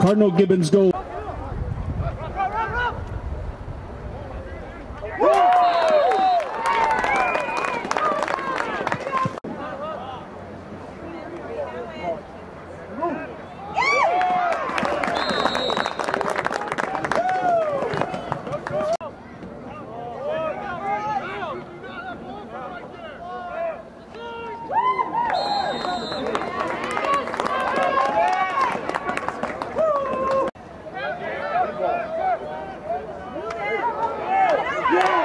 Cardinal Gibbons goal. Yeah!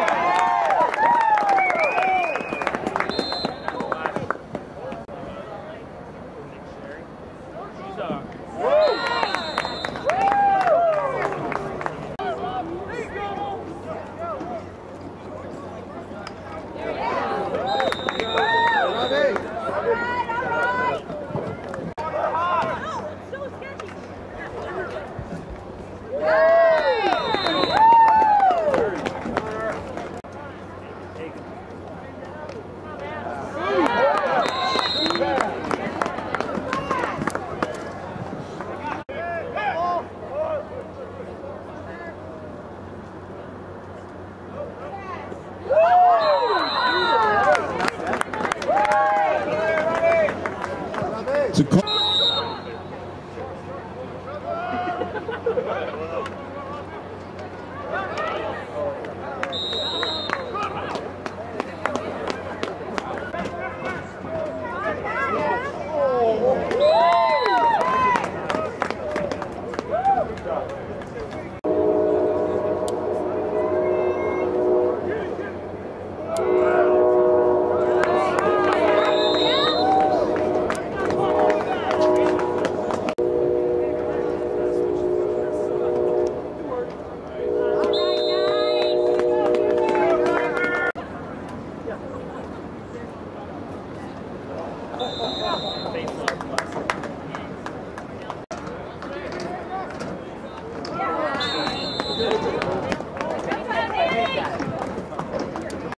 To call.